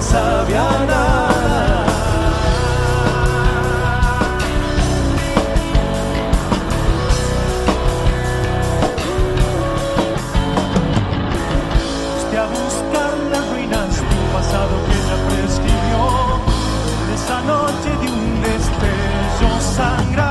nadie sabía nada. Fuiste a buscar las ruinas de un pasado que ya prescribió, de esa noche de un destello sangrado.